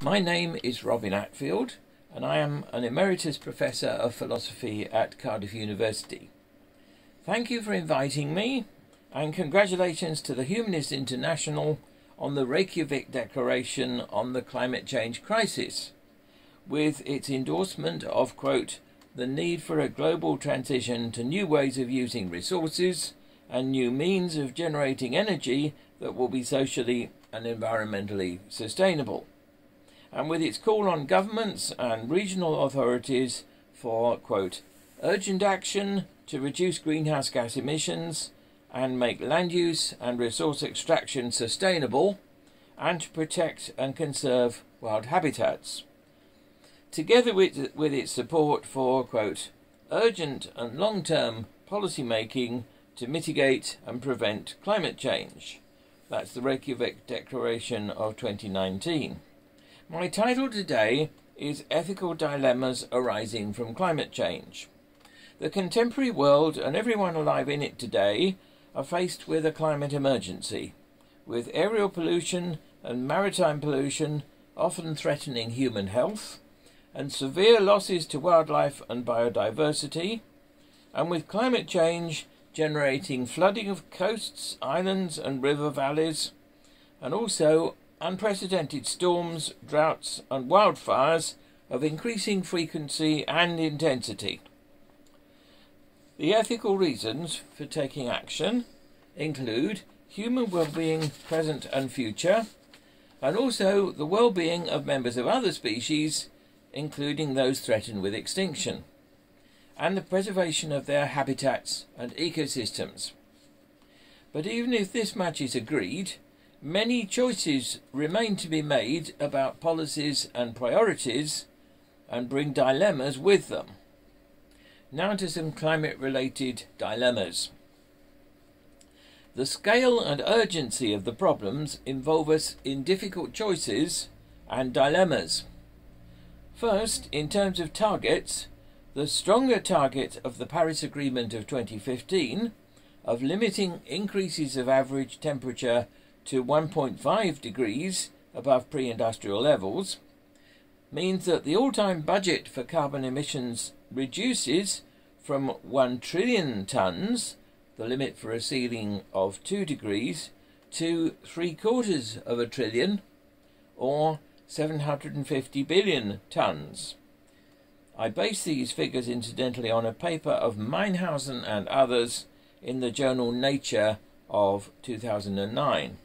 My name is Robin Attfield, and I am an Emeritus Professor of Philosophy at Cardiff University. Thank you for inviting me, and congratulations to the Humanist International on the Reykjavik Declaration on the Climate Change Crisis, with its endorsement of, quote, the need for a global transition to new ways of using resources and new means of generating energy that will be socially and environmentally sustainable and with its call on governments and regional authorities for, quote, urgent action to reduce greenhouse gas emissions and make land use and resource extraction sustainable and to protect and conserve wild habitats. Together with, with its support for, quote, urgent and long term policy making to mitigate and prevent climate change. That's the Reykjavik Declaration of 2019. My title today is Ethical Dilemmas Arising from Climate Change. The contemporary world and everyone alive in it today are faced with a climate emergency, with aerial pollution and maritime pollution often threatening human health, and severe losses to wildlife and biodiversity, and with climate change generating flooding of coasts, islands, and river valleys, and also unprecedented storms, droughts, and wildfires of increasing frequency and intensity. The ethical reasons for taking action include human well-being present and future, and also the well-being of members of other species, including those threatened with extinction, and the preservation of their habitats and ecosystems. But even if this much is agreed, Many choices remain to be made about policies and priorities and bring dilemmas with them. Now to some climate related dilemmas. The scale and urgency of the problems involve us in difficult choices and dilemmas. First, in terms of targets, the stronger target of the Paris Agreement of 2015 of limiting increases of average temperature to 1.5 degrees above pre industrial levels means that the all time budget for carbon emissions reduces from 1 trillion tonnes, the limit for a ceiling of 2 degrees, to 3 quarters of a trillion, or 750 billion tonnes. I base these figures incidentally on a paper of Meinshausen and others in the journal Nature of 2009.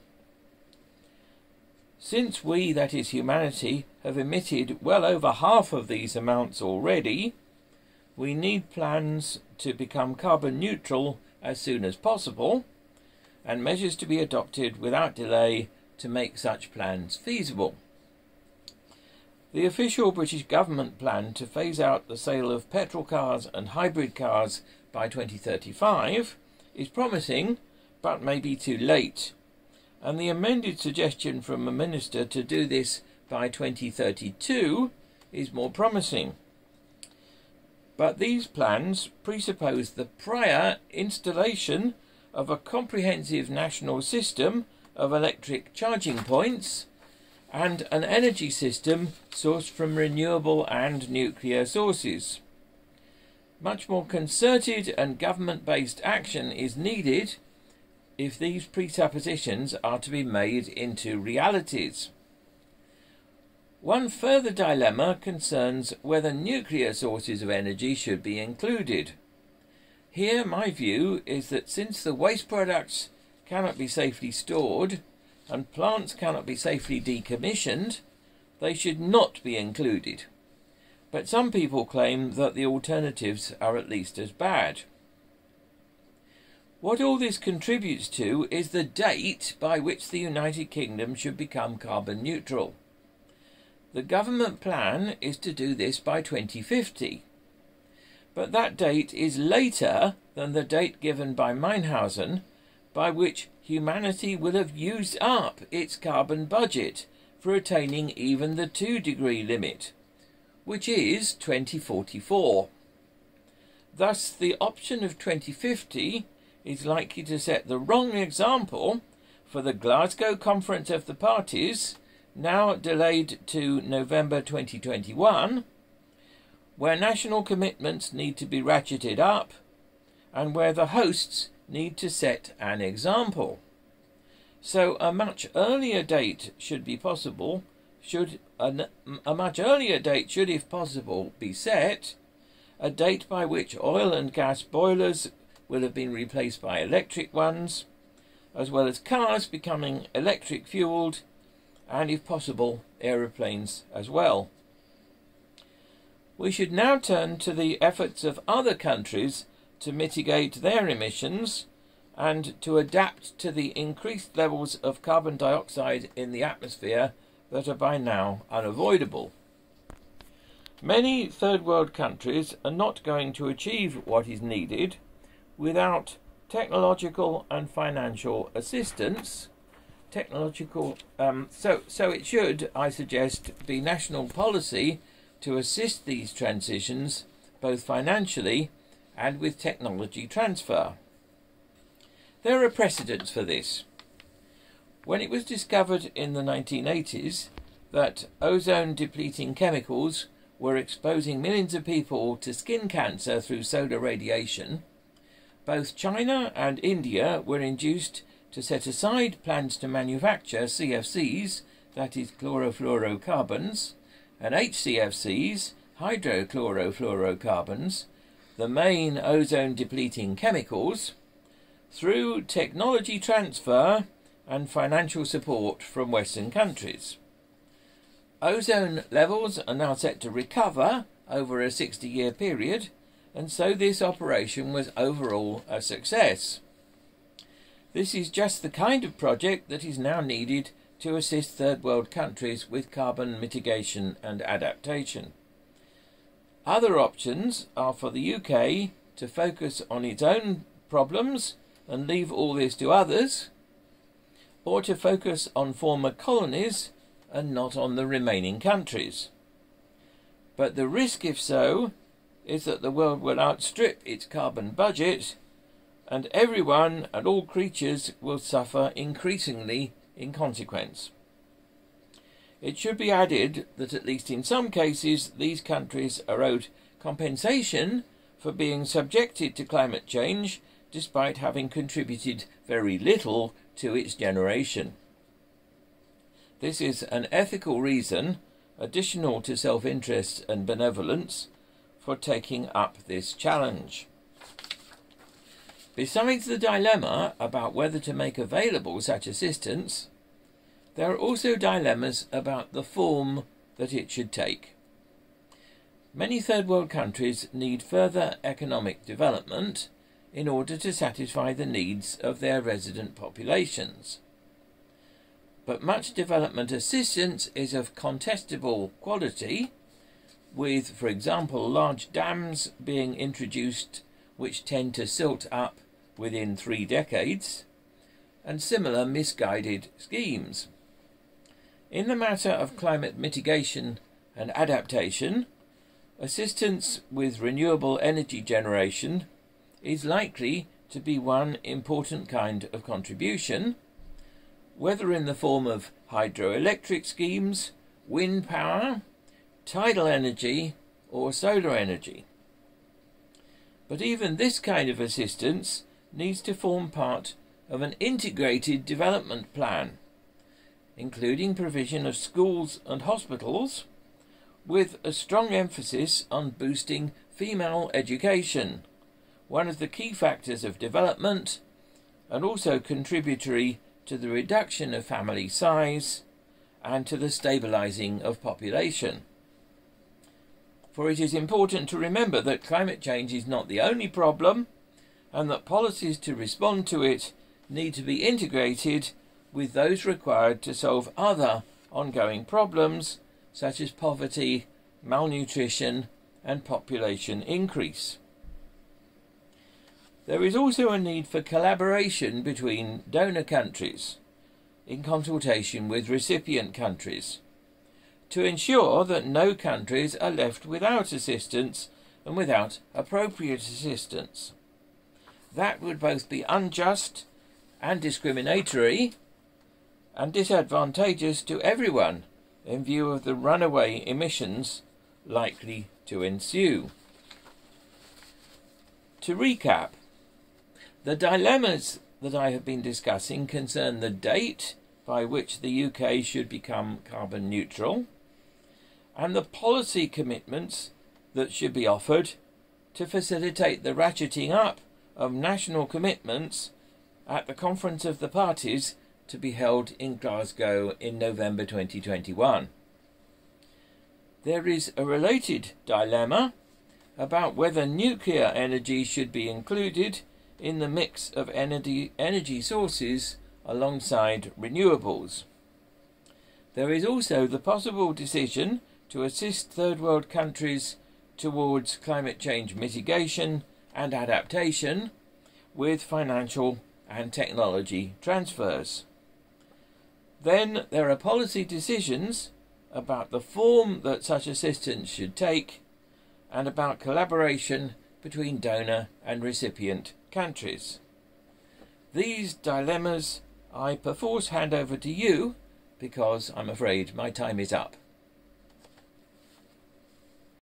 Since we, that is humanity, have emitted well over half of these amounts already, we need plans to become carbon neutral as soon as possible, and measures to be adopted without delay to make such plans feasible. The official British government plan to phase out the sale of petrol cars and hybrid cars by 2035 is promising, but may be too late and the amended suggestion from a minister to do this by 2032 is more promising. But these plans presuppose the prior installation of a comprehensive national system of electric charging points and an energy system sourced from renewable and nuclear sources. Much more concerted and government based action is needed if these presuppositions are to be made into realities. One further dilemma concerns whether nuclear sources of energy should be included. Here, my view is that since the waste products cannot be safely stored and plants cannot be safely decommissioned, they should not be included. But some people claim that the alternatives are at least as bad. What all this contributes to is the date by which the United Kingdom should become carbon neutral. The government plan is to do this by 2050. But that date is later than the date given by Meinshausen, by which humanity will have used up its carbon budget for attaining even the 2 degree limit, which is 2044. Thus, the option of 2050 is likely to set the wrong example for the Glasgow Conference of the Parties now delayed to November 2021, where national commitments need to be ratcheted up and where the hosts need to set an example. So a much earlier date should be possible, should a, a much earlier date should if possible be set, a date by which oil and gas boilers will have been replaced by electric ones, as well as cars becoming electric fueled, and if possible, aeroplanes as well. We should now turn to the efforts of other countries to mitigate their emissions and to adapt to the increased levels of carbon dioxide in the atmosphere that are by now unavoidable. Many third world countries are not going to achieve what is needed without technological and financial assistance. Technological, um, so so it should, I suggest, be national policy to assist these transitions, both financially and with technology transfer. There are precedents for this. When it was discovered in the 1980s that ozone depleting chemicals were exposing millions of people to skin cancer through solar radiation, both China and India were induced to set aside plans to manufacture CFCs, that is chlorofluorocarbons, and HCFCs, hydrochlorofluorocarbons, the main ozone depleting chemicals, through technology transfer and financial support from Western countries. Ozone levels are now set to recover over a 60 year period, and so this operation was overall a success. This is just the kind of project that is now needed to assist third world countries with carbon mitigation and adaptation. Other options are for the UK to focus on its own problems and leave all this to others, or to focus on former colonies and not on the remaining countries. But the risk, if so, is that the world will outstrip its carbon budget, and everyone and all creatures will suffer increasingly in consequence. It should be added that at least in some cases these countries are owed compensation for being subjected to climate change despite having contributed very little to its generation. This is an ethical reason, additional to self interest and benevolence, for taking up this challenge. Besides the dilemma about whether to make available such assistance, there are also dilemmas about the form that it should take. Many third world countries need further economic development in order to satisfy the needs of their resident populations. But much development assistance is of contestable quality, with, for example, large dams being introduced which tend to silt up within three decades, and similar misguided schemes. In the matter of climate mitigation and adaptation, assistance with renewable energy generation is likely to be one important kind of contribution, whether in the form of hydroelectric schemes, wind power, tidal energy, or solar energy. But even this kind of assistance needs to form part of an integrated development plan, including provision of schools and hospitals, with a strong emphasis on boosting female education one of the key factors of development and also contributory to the reduction of family size and to the stabilizing of population. For it is important to remember that climate change is not the only problem and that policies to respond to it need to be integrated with those required to solve other ongoing problems such as poverty, malnutrition, and population increase. There is also a need for collaboration between donor countries in consultation with recipient countries to ensure that no countries are left without assistance and without appropriate assistance. That would both be unjust and discriminatory, and disadvantageous to everyone in view of the runaway emissions likely to ensue. To recap, the dilemmas that I have been discussing concern the date by which the UK should become carbon neutral and the policy commitments that should be offered to facilitate the ratcheting up of national commitments at the Conference of the Parties to be held in Glasgow in November 2021. There is a related dilemma about whether nuclear energy should be included in the mix of energy, energy sources alongside renewables. There is also the possible decision to assist third world countries towards climate change mitigation and adaptation with financial and technology transfers. Then there are policy decisions about the form that such assistance should take and about collaboration between donor and recipient countries. These dilemmas I perforce hand over to you because I'm afraid my time is up.